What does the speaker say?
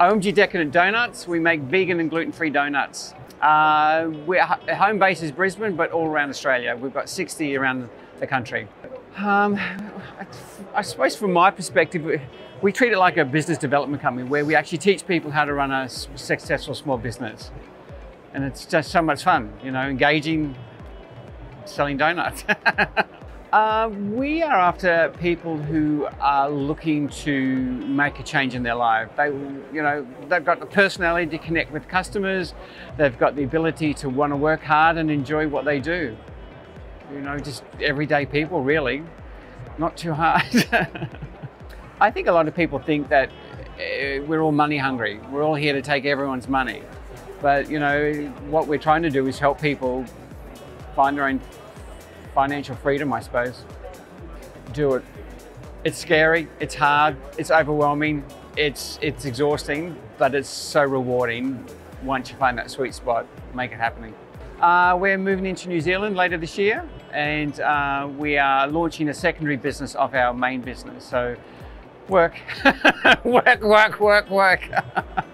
OMG Decadent Donuts, we make vegan and gluten-free donuts. Uh, we're, home base is Brisbane, but all around Australia. We've got 60 around the country. Um, I suppose from my perspective, we treat it like a business development company where we actually teach people how to run a successful small business. And it's just so much fun, you know, engaging, selling donuts. Uh, we are after people who are looking to make a change in their life. They, you know, they've got the personality to connect with customers. They've got the ability to want to work hard and enjoy what they do. You know, just everyday people, really. Not too hard. I think a lot of people think that uh, we're all money hungry. We're all here to take everyone's money. But, you know, what we're trying to do is help people find their own financial freedom, I suppose. Do it. It's scary, it's hard, it's overwhelming, it's, it's exhausting, but it's so rewarding once you find that sweet spot, make it happening. Uh, we're moving into New Zealand later this year and uh, we are launching a secondary business of our main business. So work, work, work, work, work.